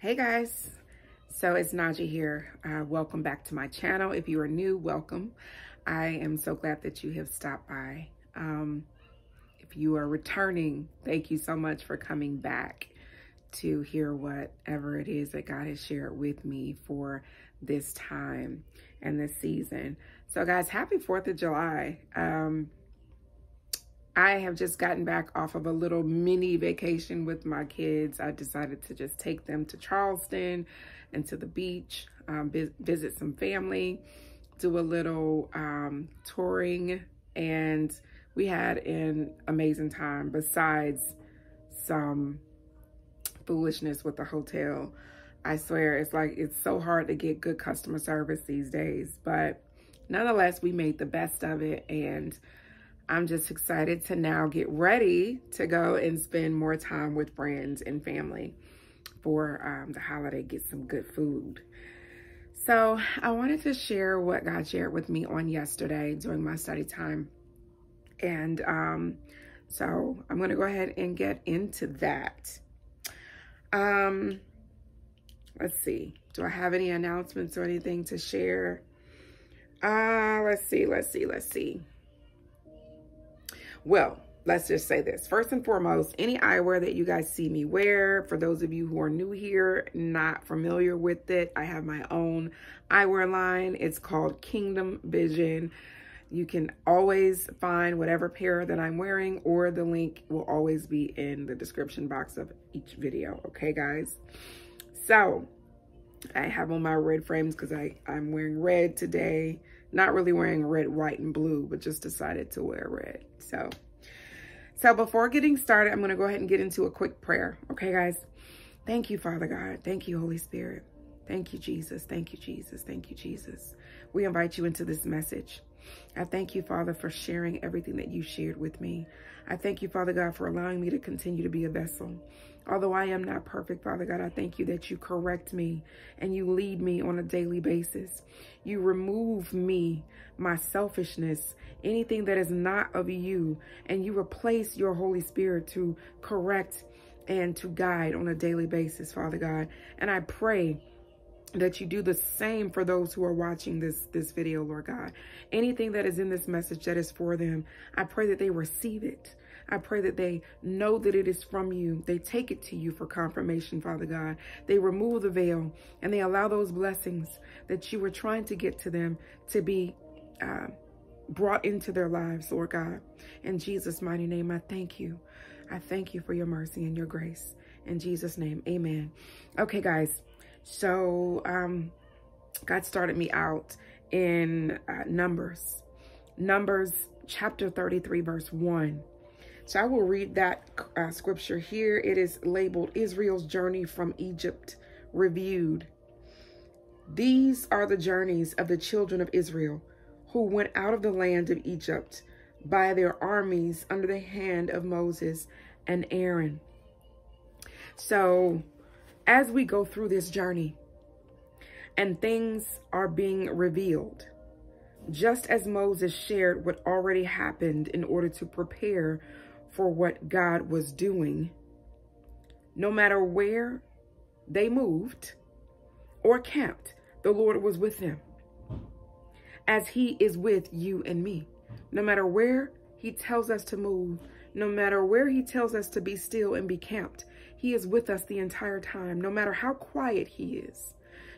Hey guys, so it's Naja here. Uh, welcome back to my channel. If you are new, welcome. I am so glad that you have stopped by. Um, if you are returning, thank you so much for coming back to hear whatever it is that God has shared with me for this time and this season. So guys, happy 4th of July. Um, I have just gotten back off of a little mini vacation with my kids. I decided to just take them to Charleston and to the beach, um, visit some family, do a little um, touring, and we had an amazing time besides some foolishness with the hotel. I swear, it's like, it's so hard to get good customer service these days, but nonetheless, we made the best of it and I'm just excited to now get ready to go and spend more time with friends and family for um, the holiday, get some good food. So I wanted to share what God shared with me on yesterday during my study time. And um, so I'm going to go ahead and get into that. Um, let's see. Do I have any announcements or anything to share? Uh, let's see, let's see, let's see. Well, let's just say this. First and foremost, any eyewear that you guys see me wear, for those of you who are new here, not familiar with it, I have my own eyewear line. It's called Kingdom Vision. You can always find whatever pair that I'm wearing or the link will always be in the description box of each video. Okay, guys? So, I have on my red frames because I'm wearing red today. Not really wearing red, white, and blue, but just decided to wear red. So, so before getting started, I'm going to go ahead and get into a quick prayer. Okay, guys? Thank you, Father God. Thank you, Holy Spirit. Thank you, Jesus. Thank you, Jesus. Thank you, Jesus. We invite you into this message. I thank you, Father, for sharing everything that you shared with me. I thank you, Father God, for allowing me to continue to be a vessel. Although I am not perfect, Father God, I thank you that you correct me and you lead me on a daily basis. You remove me, my selfishness, anything that is not of you, and you replace your Holy Spirit to correct and to guide on a daily basis, Father God. And I pray that you do the same for those who are watching this this video lord god anything that is in this message that is for them i pray that they receive it I pray that they know that it is from you. They take it to you for confirmation, Father God. They remove the veil and they allow those blessings that you were trying to get to them to be uh, brought into their lives, Lord God. In Jesus' mighty name, I thank you. I thank you for your mercy and your grace. In Jesus' name, amen. Okay, guys. So, um, God started me out in uh, Numbers. Numbers chapter 33, verse 1. So I will read that uh, scripture here. It is labeled Israel's Journey from Egypt Reviewed. These are the journeys of the children of Israel who went out of the land of Egypt by their armies under the hand of Moses and Aaron. So as we go through this journey and things are being revealed, just as Moses shared what already happened in order to prepare for what God was doing, no matter where they moved or camped, the Lord was with them as he is with you and me. No matter where he tells us to move, no matter where he tells us to be still and be camped, he is with us the entire time, no matter how quiet he is,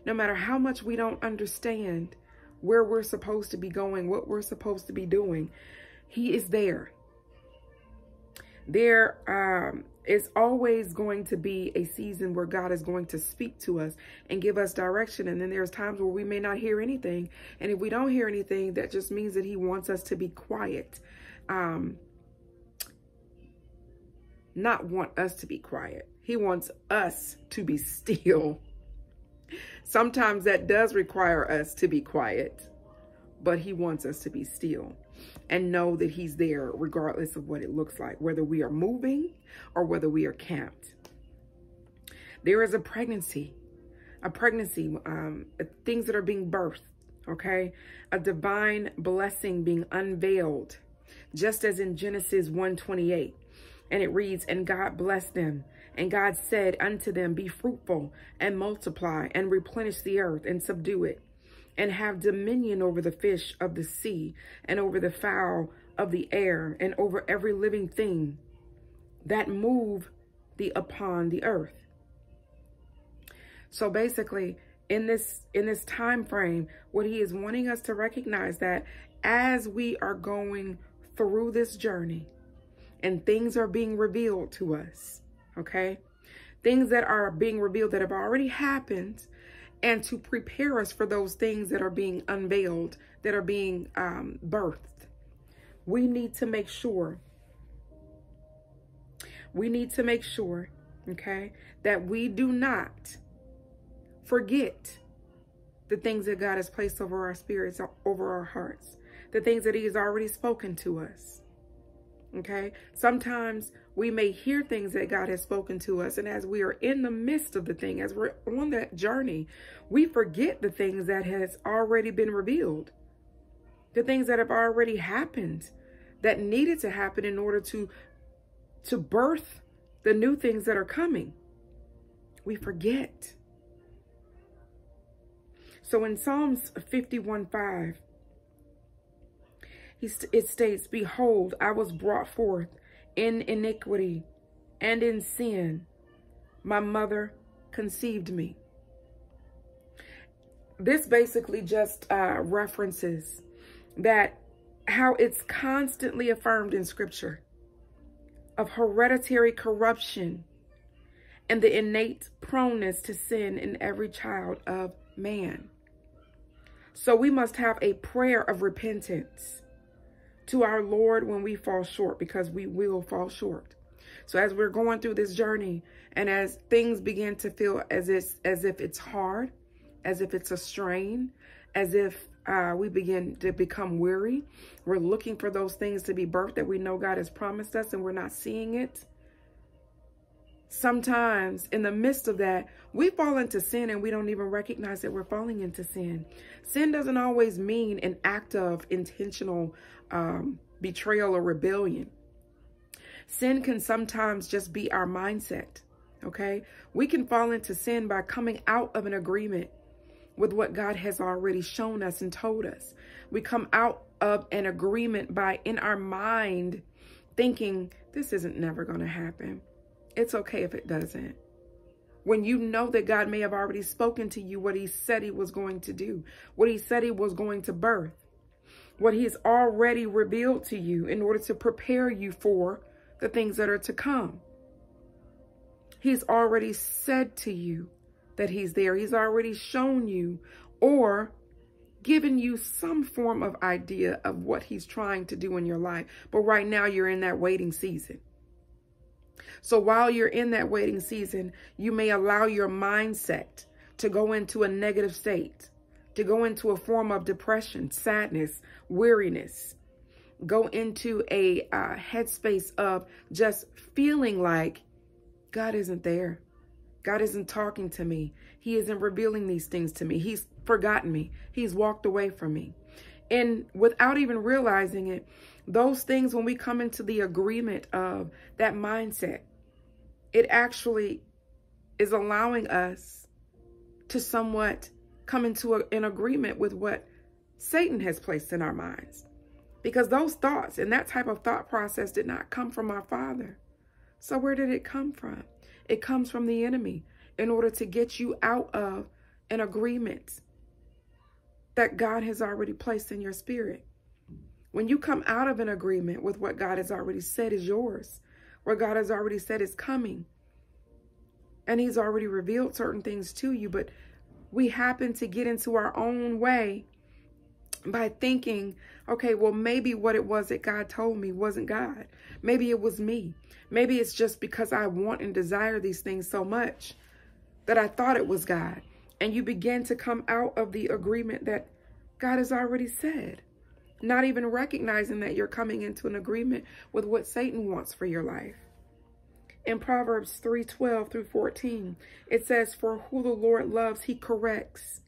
no matter how much we don't understand where we're supposed to be going, what we're supposed to be doing, he is there there um, is always going to be a season where God is going to speak to us and give us direction. And then there's times where we may not hear anything. And if we don't hear anything, that just means that he wants us to be quiet. Um, not want us to be quiet. He wants us to be still. Sometimes that does require us to be quiet, but he wants us to be still and know that he's there regardless of what it looks like, whether we are moving or whether we are camped. There is a pregnancy, a pregnancy, um, things that are being birthed, okay? A divine blessing being unveiled, just as in Genesis 1:28. And it reads, and God blessed them, And God said unto them, Be fruitful and multiply and replenish the earth and subdue it and have dominion over the fish of the sea and over the fowl of the air and over every living thing that move the upon the earth. So basically, in this in this time frame, what he is wanting us to recognize that as we are going through this journey and things are being revealed to us, okay? Things that are being revealed that have already happened and to prepare us for those things that are being unveiled, that are being um, birthed. We need to make sure, we need to make sure, okay, that we do not forget the things that God has placed over our spirits, over our hearts, the things that he has already spoken to us. Okay. Sometimes we may hear things that God has spoken to us. And as we are in the midst of the thing, as we're on that journey, we forget the things that has already been revealed, the things that have already happened that needed to happen in order to, to birth the new things that are coming. We forget. So in Psalms 51, 5, it states, Behold, I was brought forth in iniquity and in sin. My mother conceived me. This basically just uh, references that how it's constantly affirmed in scripture of hereditary corruption and the innate proneness to sin in every child of man. So we must have a prayer of repentance to our Lord when we fall short because we will fall short. So as we're going through this journey and as things begin to feel as if, as if it's hard, as if it's a strain, as if uh, we begin to become weary, we're looking for those things to be birthed that we know God has promised us and we're not seeing it. Sometimes in the midst of that, we fall into sin and we don't even recognize that we're falling into sin. Sin doesn't always mean an act of intentional um, betrayal or rebellion. Sin can sometimes just be our mindset, okay? We can fall into sin by coming out of an agreement with what God has already shown us and told us. We come out of an agreement by, in our mind, thinking, this isn't never going to happen. It's okay if it doesn't. When you know that God may have already spoken to you what he said he was going to do, what he said he was going to birth what he has already revealed to you in order to prepare you for the things that are to come. He's already said to you that he's there. He's already shown you or given you some form of idea of what he's trying to do in your life. But right now you're in that waiting season. So while you're in that waiting season, you may allow your mindset to go into a negative state to go into a form of depression, sadness, weariness, go into a uh, headspace of just feeling like God isn't there. God isn't talking to me. He isn't revealing these things to me. He's forgotten me. He's walked away from me. And without even realizing it, those things, when we come into the agreement of that mindset, it actually is allowing us to somewhat come into a, an agreement with what Satan has placed in our minds. Because those thoughts and that type of thought process did not come from our Father. So where did it come from? It comes from the enemy in order to get you out of an agreement that God has already placed in your spirit. When you come out of an agreement with what God has already said is yours, what God has already said is coming, and he's already revealed certain things to you, but we happen to get into our own way by thinking, okay, well, maybe what it was that God told me wasn't God. Maybe it was me. Maybe it's just because I want and desire these things so much that I thought it was God. And you begin to come out of the agreement that God has already said, not even recognizing that you're coming into an agreement with what Satan wants for your life in Proverbs 3 12 through 14. It says, For who the Lord loves, he corrects.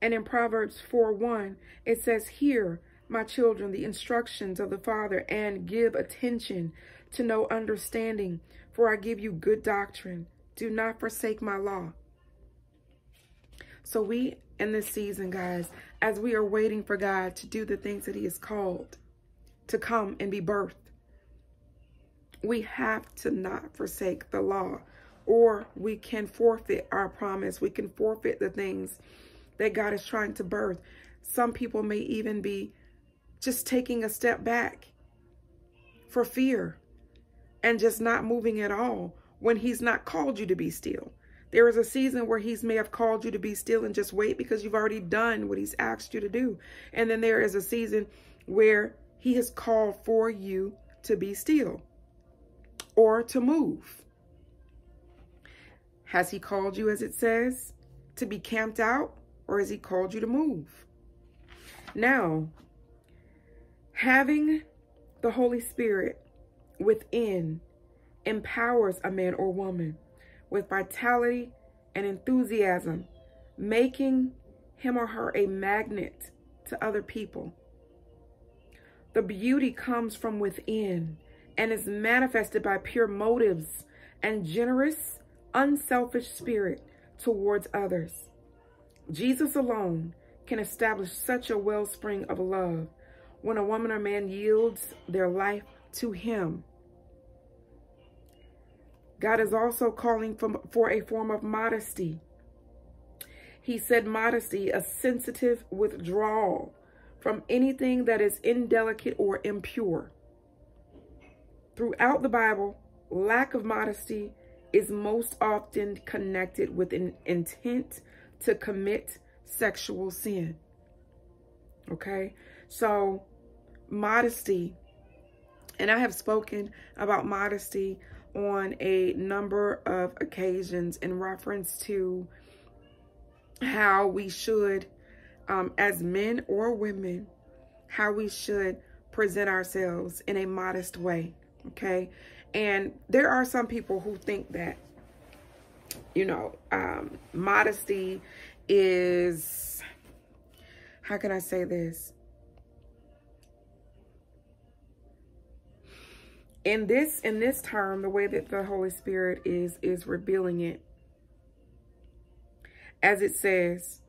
And in Proverbs 4 1, it says, Hear, my children, the instructions of the Father, and give attention to know understanding. for I give you good doctrine. Do not forsake my law. So we, in this season, guys, as we are waiting for God to do the things that he has called to come and be birthed, we have to not forsake the law or we can forfeit our promise. We can forfeit the things that God is trying to birth. Some people may even be just taking a step back for fear and just not moving at all when he's not called you to be still. There is a season where he's may have called you to be still and just wait because you've already done what he's asked you to do. And then there is a season where he has called for you to be still or to move. Has he called you, as it says, to be camped out, or has he called you to move? Now, having the Holy Spirit within empowers a man or woman with vitality and enthusiasm, making him or her a magnet to other people. The beauty comes from within and is manifested by pure motives and generous, unselfish spirit towards others. Jesus alone can establish such a wellspring of love when a woman or man yields their life to him. God is also calling for a form of modesty. He said modesty, a sensitive withdrawal from anything that is indelicate or impure. Throughout the Bible, lack of modesty is most often connected with an intent to commit sexual sin. Okay? So, modesty, and I have spoken about modesty on a number of occasions in reference to how we should, um, as men or women, how we should present ourselves in a modest way okay? And there are some people who think that you know um modesty is how can i say this in this in this term the way that the holy spirit is is revealing it as it says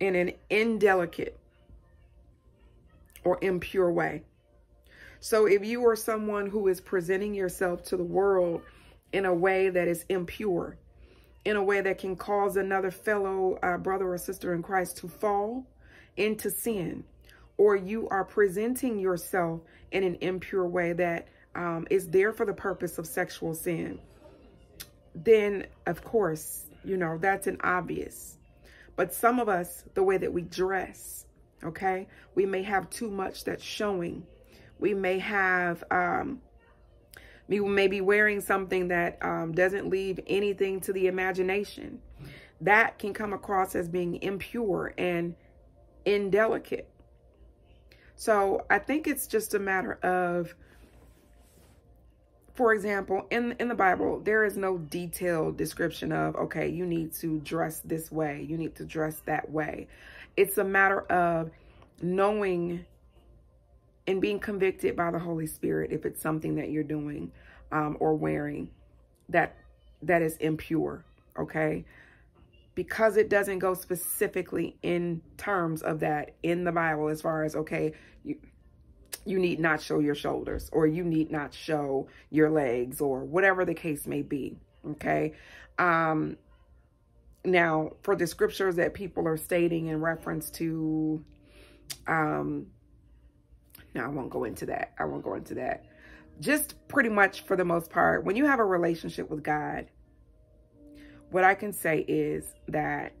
in an indelicate or impure way. So if you are someone who is presenting yourself to the world in a way that is impure, in a way that can cause another fellow uh, brother or sister in Christ to fall into sin, or you are presenting yourself in an impure way that um, is there for the purpose of sexual sin, then of course, you know, that's an obvious. But some of us, the way that we dress, okay, we may have too much that's showing we may have, um, we may be wearing something that um, doesn't leave anything to the imagination. That can come across as being impure and indelicate. So I think it's just a matter of, for example, in, in the Bible, there is no detailed description of, okay, you need to dress this way. You need to dress that way. It's a matter of knowing and being convicted by the Holy Spirit if it's something that you're doing um, or wearing that that is impure, okay? Because it doesn't go specifically in terms of that in the Bible as far as, okay, you, you need not show your shoulders or you need not show your legs or whatever the case may be, okay? Um, now, for the scriptures that people are stating in reference to um, now, I won't go into that. I won't go into that. Just pretty much for the most part, when you have a relationship with God, what I can say is that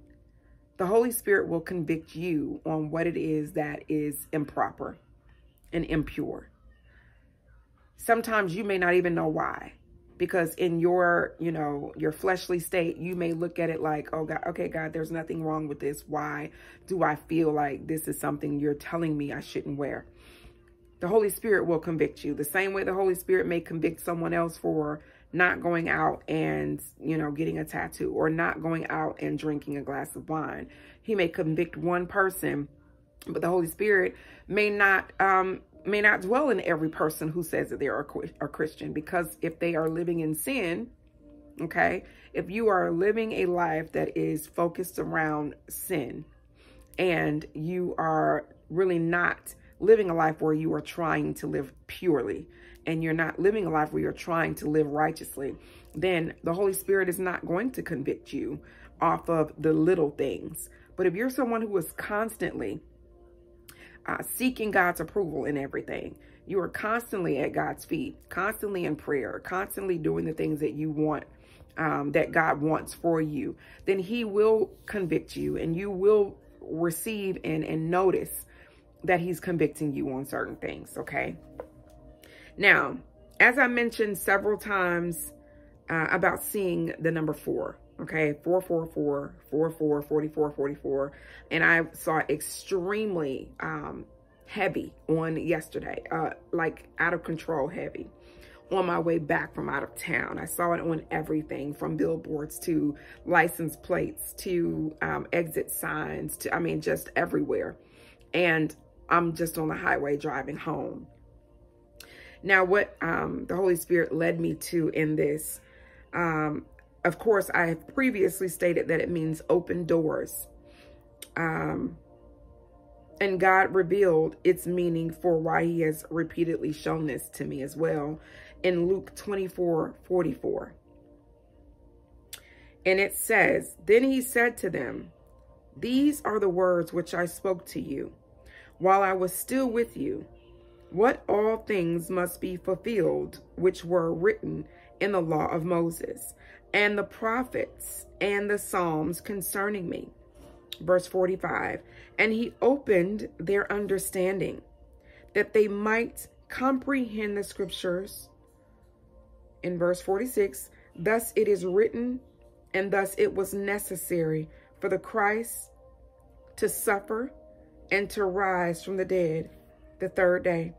the Holy Spirit will convict you on what it is that is improper and impure. Sometimes you may not even know why because in your, you know, your fleshly state, you may look at it like, oh God, okay, God, there's nothing wrong with this. Why do I feel like this is something you're telling me I shouldn't wear? the Holy Spirit will convict you. The same way the Holy Spirit may convict someone else for not going out and, you know, getting a tattoo or not going out and drinking a glass of wine. He may convict one person, but the Holy Spirit may not um, may not dwell in every person who says that they are a Christian because if they are living in sin, okay, if you are living a life that is focused around sin and you are really not living a life where you are trying to live purely and you're not living a life where you're trying to live righteously, then the Holy Spirit is not going to convict you off of the little things. But if you're someone who is constantly uh, seeking God's approval in everything, you are constantly at God's feet, constantly in prayer, constantly doing the things that you want, um, that God wants for you, then he will convict you and you will receive and, and notice that he's convicting you on certain things, okay? Now, as I mentioned several times uh, about seeing the number four, okay, 444, 44, 44, 44, and I saw extremely um, heavy on yesterday, uh, like out of control heavy on my way back from out of town. I saw it on everything from billboards to license plates to um, exit signs to, I mean, just everywhere. And I'm just on the highway driving home. Now, what um, the Holy Spirit led me to in this, um, of course, I have previously stated that it means open doors. Um, and God revealed its meaning for why he has repeatedly shown this to me as well in Luke 24, 44. And it says, Then he said to them, These are the words which I spoke to you while I was still with you. What all things must be fulfilled which were written in the law of Moses and the prophets and the Psalms concerning me. Verse 45, and he opened their understanding that they might comprehend the scriptures in verse 46, thus it is written, and thus it was necessary for the Christ to suffer and to rise from the dead the third day,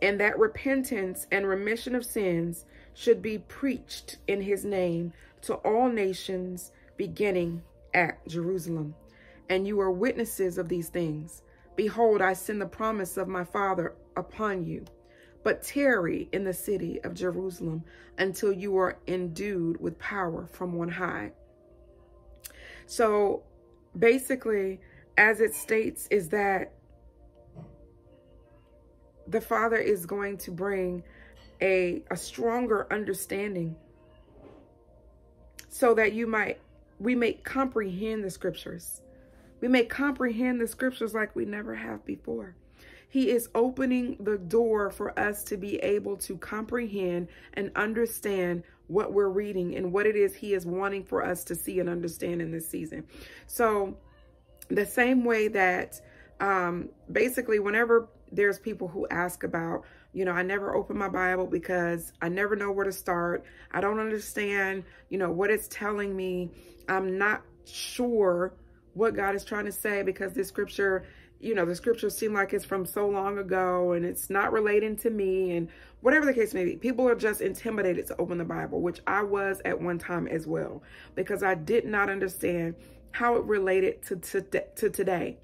and that repentance and remission of sins should be preached in his name to all nations, beginning at Jerusalem. And you are witnesses of these things. Behold, I send the promise of my Father upon you but tarry in the city of Jerusalem until you are endued with power from on high. So basically, as it states, is that the Father is going to bring a, a stronger understanding so that you might, we may comprehend the scriptures. We may comprehend the scriptures like we never have before. He is opening the door for us to be able to comprehend and understand what we're reading and what it is he is wanting for us to see and understand in this season. So the same way that um, basically whenever there's people who ask about, you know, I never open my Bible because I never know where to start. I don't understand, you know, what it's telling me. I'm not sure what God is trying to say because this scripture you know, the scriptures seem like it's from so long ago and it's not relating to me and whatever the case may be. People are just intimidated to open the Bible, which I was at one time as well, because I did not understand how it related to, to, to today.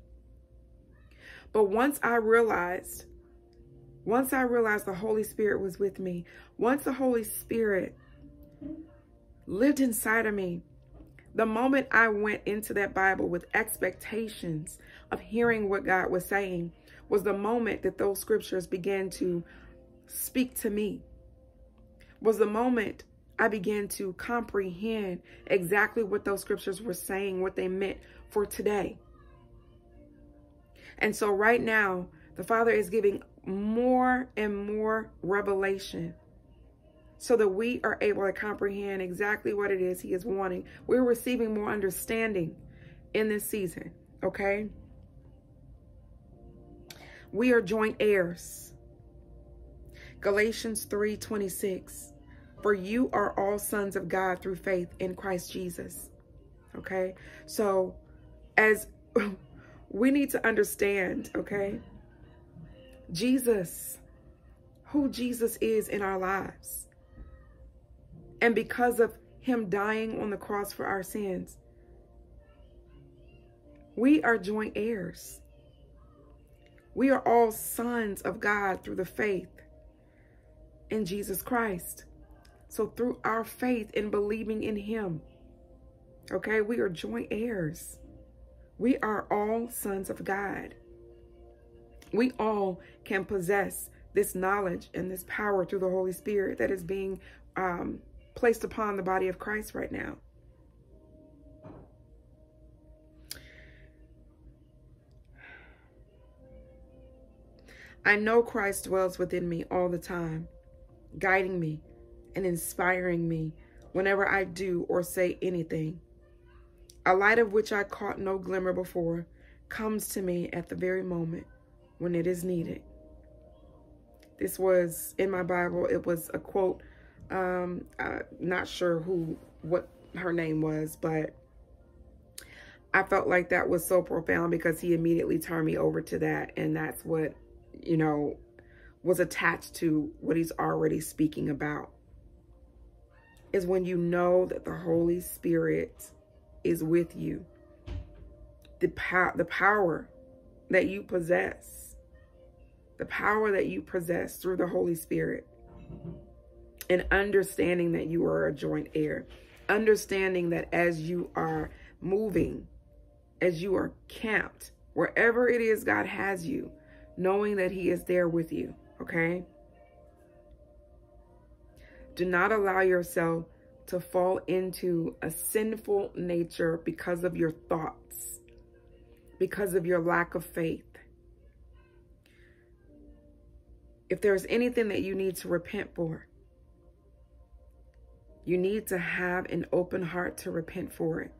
But once I realized, once I realized the Holy Spirit was with me, once the Holy Spirit lived inside of me, the moment I went into that Bible with expectations of hearing what God was saying was the moment that those scriptures began to speak to me. Was the moment I began to comprehend exactly what those scriptures were saying, what they meant for today. And so right now, the Father is giving more and more revelation so that we are able to comprehend exactly what it is he is wanting. We're receiving more understanding in this season, okay? We are joint heirs. Galatians 3:26. For you are all sons of God through faith in Christ Jesus. Okay? So as we need to understand, okay? Jesus, who Jesus is in our lives. And because of him dying on the cross for our sins, we are joint heirs. We are all sons of God through the faith in Jesus Christ. So through our faith in believing in him, okay, we are joint heirs. We are all sons of God. We all can possess this knowledge and this power through the Holy Spirit that is being um, placed upon the body of Christ right now. I know Christ dwells within me all the time, guiding me and inspiring me whenever I do or say anything. A light of which I caught no glimmer before comes to me at the very moment when it is needed. This was in my Bible. It was a quote. Um, uh, not sure who, what her name was, but I felt like that was so profound because he immediately turned me over to that. And that's what, you know, was attached to what he's already speaking about. Is when you know that the Holy Spirit is with you. The, power, the power that you possess, the power that you possess through the Holy Spirit, and understanding that you are a joint heir, understanding that as you are moving, as you are camped, wherever it is God has you, knowing that He is there with you, okay? Do not allow yourself to fall into a sinful nature because of your thoughts, because of your lack of faith. If there's anything that you need to repent for, you need to have an open heart to repent for it.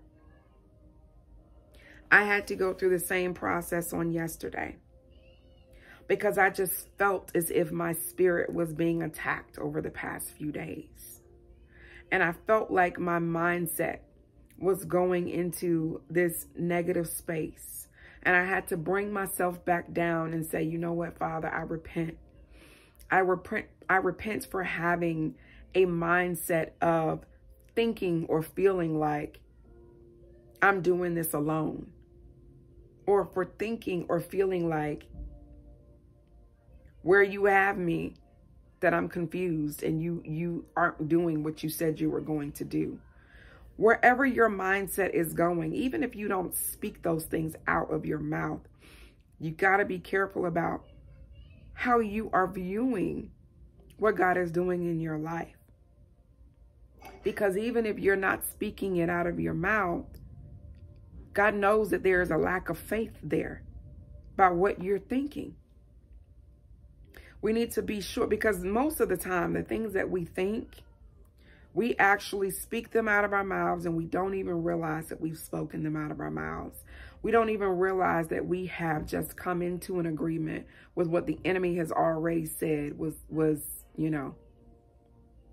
I had to go through the same process on yesterday because I just felt as if my spirit was being attacked over the past few days. And I felt like my mindset was going into this negative space. And I had to bring myself back down and say, you know what, Father, I repent. I repent, I repent for having a mindset of thinking or feeling like I'm doing this alone. Or for thinking or feeling like where you have me, that I'm confused and you you aren't doing what you said you were going to do. Wherever your mindset is going, even if you don't speak those things out of your mouth, you got to be careful about how you are viewing what God is doing in your life. Because even if you're not speaking it out of your mouth, God knows that there is a lack of faith there by what you're thinking we need to be sure because most of the time, the things that we think, we actually speak them out of our mouths and we don't even realize that we've spoken them out of our mouths. We don't even realize that we have just come into an agreement with what the enemy has already said was, was you know,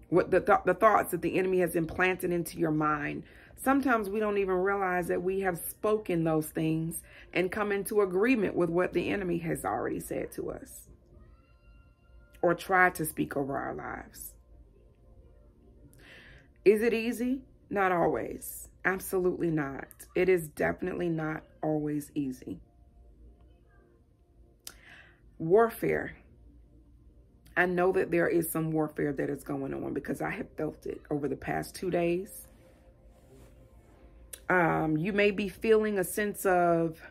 what the, th the thoughts that the enemy has implanted into your mind. Sometimes we don't even realize that we have spoken those things and come into agreement with what the enemy has already said to us or try to speak over our lives. Is it easy? Not always. Absolutely not. It is definitely not always easy. Warfare. I know that there is some warfare that is going on because I have felt it over the past two days. Um, you may be feeling a sense of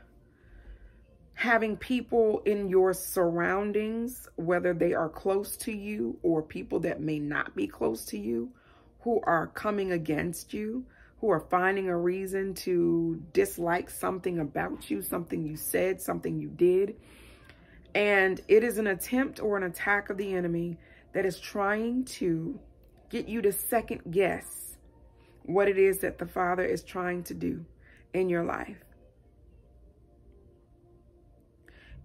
having people in your surroundings, whether they are close to you or people that may not be close to you, who are coming against you, who are finding a reason to dislike something about you, something you said, something you did. And it is an attempt or an attack of the enemy that is trying to get you to second guess what it is that the Father is trying to do in your life.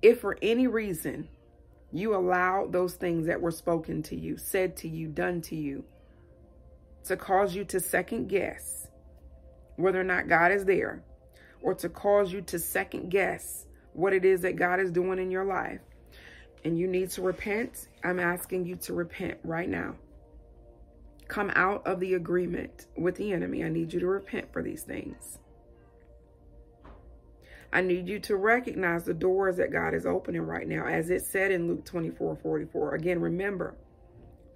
If for any reason you allow those things that were spoken to you, said to you, done to you, to cause you to second guess whether or not God is there, or to cause you to second guess what it is that God is doing in your life, and you need to repent, I'm asking you to repent right now. Come out of the agreement with the enemy. I need you to repent for these things. I need you to recognize the doors that God is opening right now, as it said in Luke 24 44. Again, remember,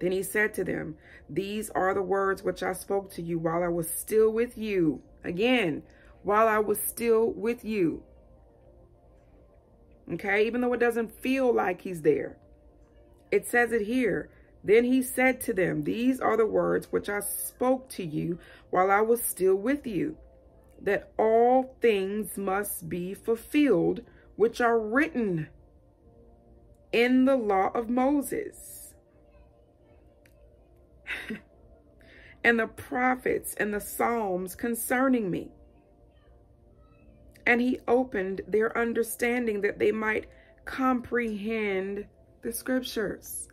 then he said to them, These are the words which I spoke to you while I was still with you. Again, while I was still with you. Okay, even though it doesn't feel like he's there. It says it here. Then he said to them, These are the words which I spoke to you while I was still with you, that all things must be fulfilled which are written in the law of Moses and the prophets and the Psalms concerning me. And he opened their understanding that they might comprehend the scriptures.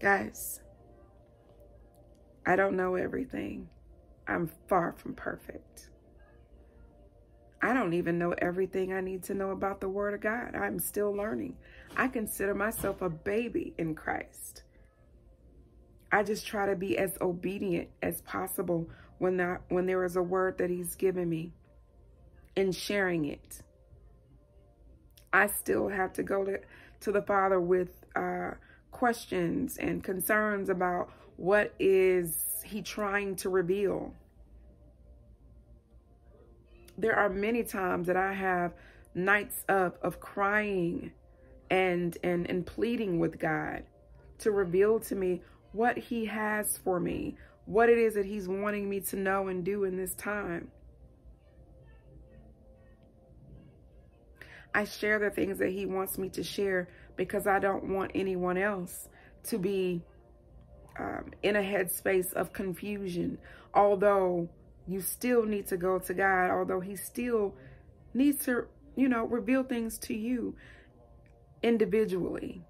Guys, I don't know everything. I'm far from perfect. I don't even know everything I need to know about the Word of God. I'm still learning. I consider myself a baby in Christ. I just try to be as obedient as possible when that when there is a word that He's given me and sharing it. I still have to go to, to the Father with uh, questions and concerns about what is he trying to reveal. There are many times that I have nights up of crying and and and pleading with God to reveal to me what he has for me, what it is that he's wanting me to know and do in this time. I share the things that he wants me to share because I don't want anyone else to be um, in a headspace of confusion. Although you still need to go to God, although he still needs to, you know, reveal things to you individually.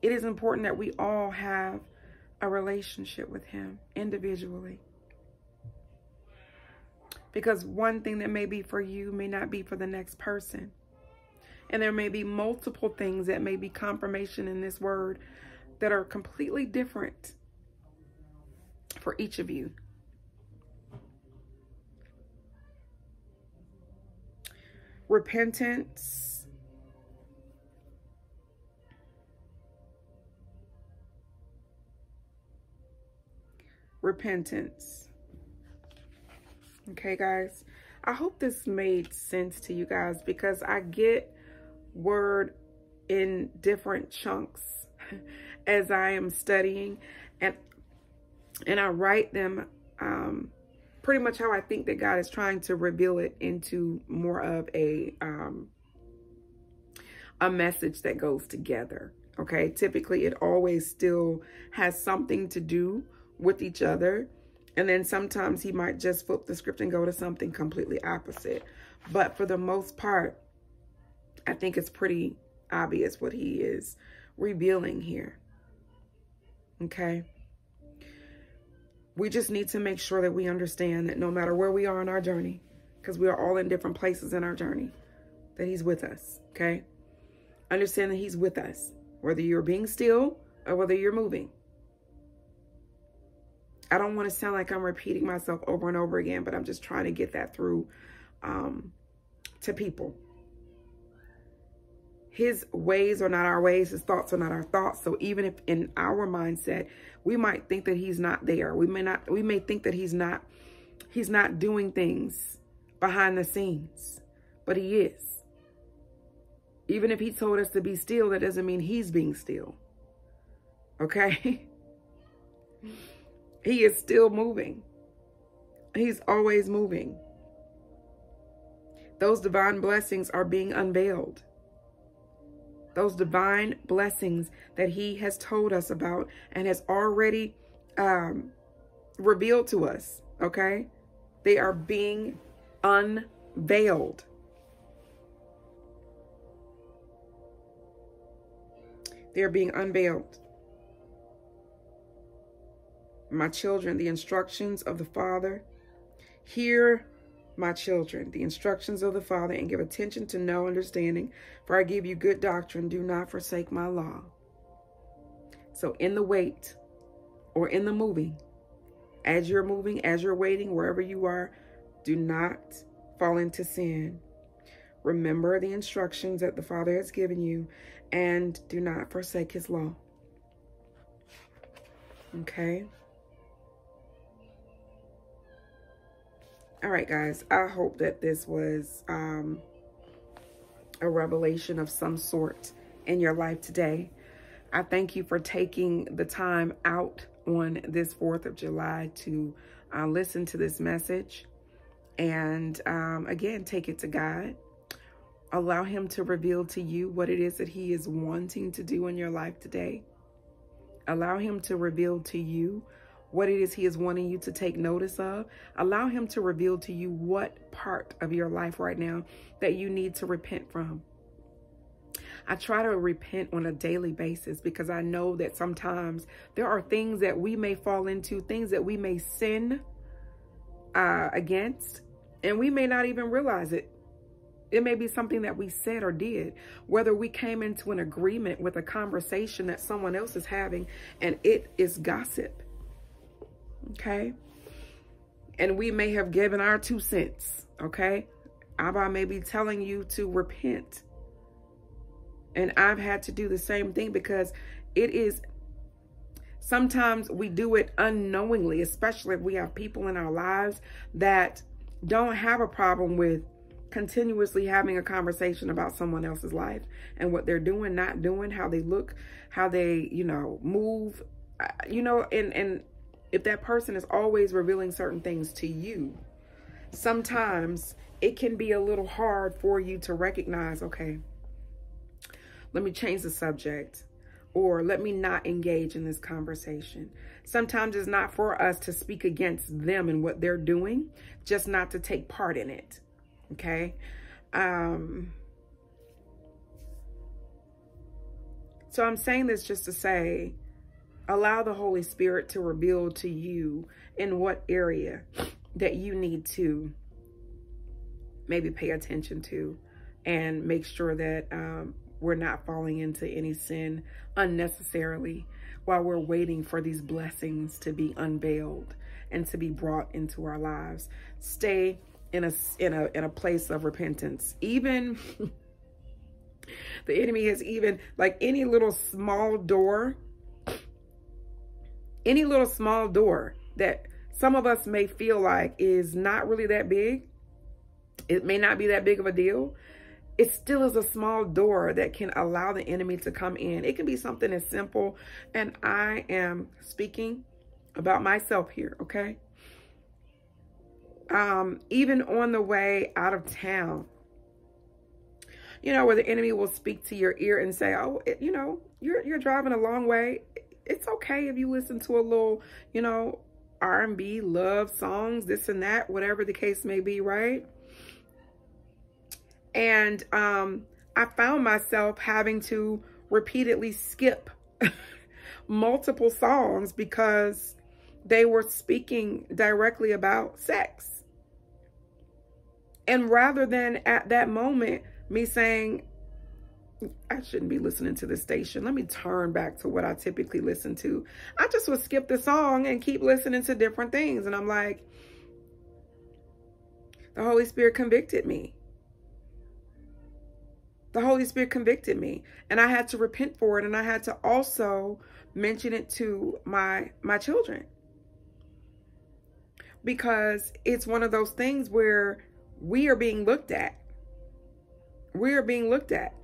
It is important that we all have a relationship with him individually. Because one thing that may be for you may not be for the next person. And there may be multiple things that may be confirmation in this word that are completely different for each of you. Repentance. Repentance. Okay, guys. I hope this made sense to you guys because I get word in different chunks as I am studying and and I write them um, pretty much how I think that God is trying to reveal it into more of a um, a message that goes together. Okay, typically it always still has something to do with each other and then sometimes he might just flip the script and go to something completely opposite. But for the most part, I think it's pretty obvious what he is revealing here. Okay? We just need to make sure that we understand that no matter where we are in our journey, because we are all in different places in our journey, that he's with us. Okay? Understand that he's with us, whether you're being still or whether you're moving. I don't want to sound like I'm repeating myself over and over again, but I'm just trying to get that through um, to people. His ways are not our ways. His thoughts are not our thoughts. So even if in our mindset, we might think that he's not there. We may not, we may think that he's not, he's not doing things behind the scenes, but he is. Even if he told us to be still, that doesn't mean he's being still. Okay? He is still moving. He's always moving. Those divine blessings are being unveiled. Those divine blessings that he has told us about and has already um, revealed to us, okay? They are being unveiled. They're being unveiled my children, the instructions of the Father. Hear, my children, the instructions of the Father, and give attention to know understanding, for I give you good doctrine. Do not forsake my law. So in the wait or in the moving, as you're moving, as you're waiting, wherever you are, do not fall into sin. Remember the instructions that the Father has given you and do not forsake his law. Okay? All right, guys. I hope that this was um, a revelation of some sort in your life today. I thank you for taking the time out on this 4th of July to uh, listen to this message. And um, again, take it to God. Allow him to reveal to you what it is that he is wanting to do in your life today. Allow him to reveal to you what it is he is wanting you to take notice of. Allow him to reveal to you what part of your life right now that you need to repent from. I try to repent on a daily basis because I know that sometimes there are things that we may fall into, things that we may sin uh, against, and we may not even realize it. It may be something that we said or did, whether we came into an agreement with a conversation that someone else is having and it is gossip. Okay. And we may have given our two cents. Okay. Abba may be telling you to repent. And I've had to do the same thing because it is sometimes we do it unknowingly, especially if we have people in our lives that don't have a problem with continuously having a conversation about someone else's life and what they're doing, not doing, how they look, how they, you know, move, you know, and, and if that person is always revealing certain things to you, sometimes it can be a little hard for you to recognize, okay, let me change the subject or let me not engage in this conversation. Sometimes it's not for us to speak against them and what they're doing, just not to take part in it. Okay. Um, so I'm saying this just to say, allow the Holy Spirit to reveal to you in what area that you need to maybe pay attention to and make sure that um, we're not falling into any sin unnecessarily while we're waiting for these blessings to be unveiled and to be brought into our lives. Stay in a in a in a place of repentance. Even the enemy has even like any little small door, any little small door that some of us may feel like is not really that big. It may not be that big of a deal. It still is a small door that can allow the enemy to come in. It can be something as simple. And I am speaking about myself here, okay? um, even on the way out of town. You know, where the enemy will speak to your ear and say, oh, it, you know, you're, you're driving a long way. It's okay if you listen to a little, you know, R&B, love songs, this and that, whatever the case may be, right? And um, I found myself having to repeatedly skip multiple songs because they were speaking directly about sex. And rather than at that moment, me saying, I shouldn't be listening to this station. Let me turn back to what I typically listen to. I just would skip the song and keep listening to different things. And I'm like, the Holy Spirit convicted me. The Holy Spirit convicted me. And I had to repent for it. And I had to also mention it to my my children. Because it's one of those things where we are being looked at. We are being looked at.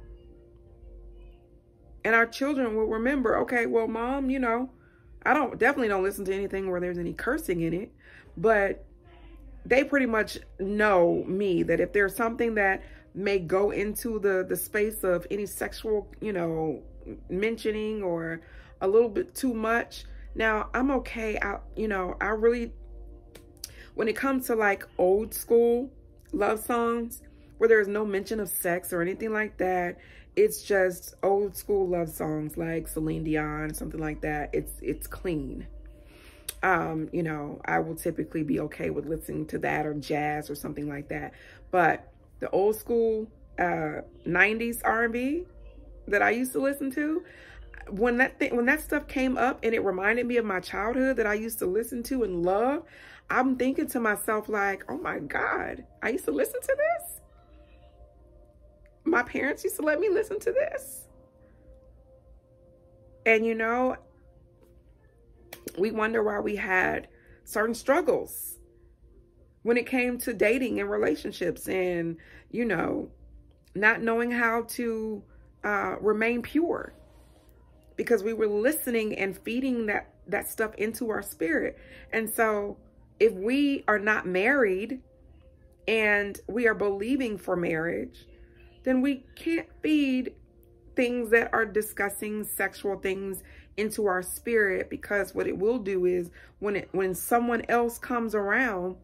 And our children will remember, okay, well, mom, you know, I don't definitely don't listen to anything where there's any cursing in it, but they pretty much know me that if there's something that may go into the the space of any sexual, you know, mentioning or a little bit too much. Now, I'm okay. I you know, I really when it comes to like old school love songs where there's no mention of sex or anything like that. It's just old school love songs like Celine Dion, something like that. It's it's clean. Um, you know, I will typically be okay with listening to that or jazz or something like that. But the old school uh 90s R&B that I used to listen to, when that thing, when that stuff came up and it reminded me of my childhood that I used to listen to and love, I'm thinking to myself like, oh my God, I used to listen to this. My parents used to let me listen to this. And you know, we wonder why we had certain struggles when it came to dating and relationships and, you know, not knowing how to uh, remain pure because we were listening and feeding that, that stuff into our spirit. And so if we are not married and we are believing for marriage, then we can't feed things that are discussing sexual things into our spirit because what it will do is when it when someone else comes around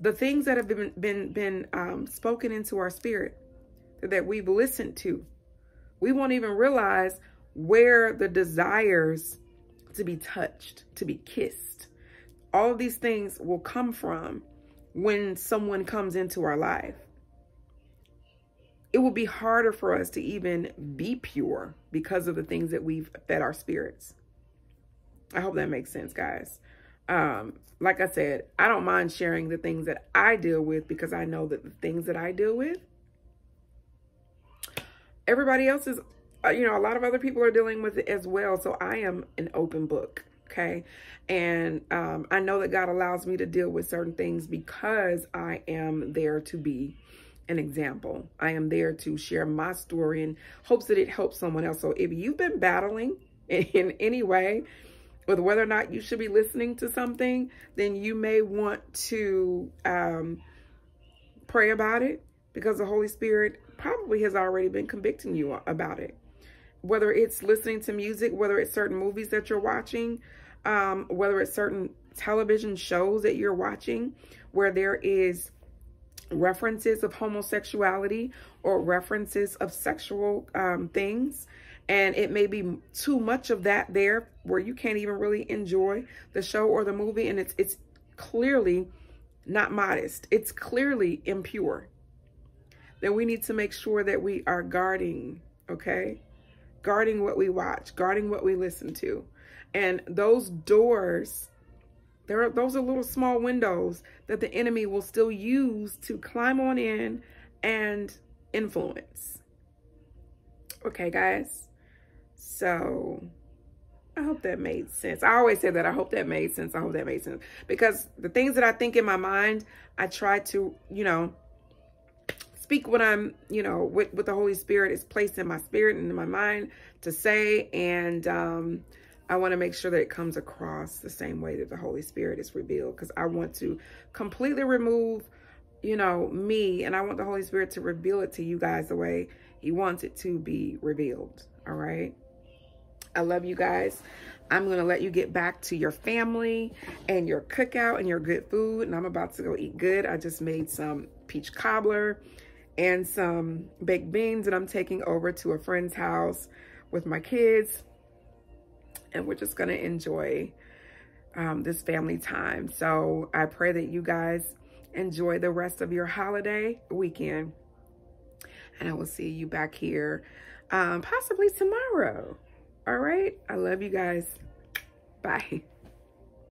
the things that have been been been um, spoken into our spirit that we've listened to we won't even realize where the desires to be touched to be kissed all of these things will come from when someone comes into our life. It will be harder for us to even be pure because of the things that we've fed our spirits. I hope that makes sense, guys. Um, like I said, I don't mind sharing the things that I deal with because I know that the things that I deal with, everybody else is, uh, you know, a lot of other people are dealing with it as well. So I am an open book okay? And um, I know that God allows me to deal with certain things because I am there to be an example. I am there to share my story in hopes that it helps someone else. So if you've been battling in, any way with whether or not you should be listening to something, then you may want to um, pray about it because the Holy Spirit probably has already been convicting you about it whether it's listening to music, whether it's certain movies that you're watching, um, whether it's certain television shows that you're watching where there is references of homosexuality or references of sexual um, things. And it may be too much of that there where you can't even really enjoy the show or the movie. And it's, it's clearly not modest. It's clearly impure. Then we need to make sure that we are guarding, okay? guarding what we watch, guarding what we listen to. And those doors, there are those are little small windows that the enemy will still use to climb on in and influence. Okay, guys. So I hope that made sense. I always say that. I hope that made sense. I hope that made sense. Because the things that I think in my mind, I try to, you know, speak what I'm, you know, what, what the Holy Spirit is placed in my spirit and in my mind to say. And um, I want to make sure that it comes across the same way that the Holy Spirit is revealed because I want to completely remove, you know, me and I want the Holy Spirit to reveal it to you guys the way he wants it to be revealed. All right. I love you guys. I'm going to let you get back to your family and your cookout and your good food. And I'm about to go eat good. I just made some peach cobbler and some baked beans that I'm taking over to a friend's house with my kids. And we're just going to enjoy um, this family time. So I pray that you guys enjoy the rest of your holiday weekend. And I will see you back here um, possibly tomorrow. All right. I love you guys. Bye.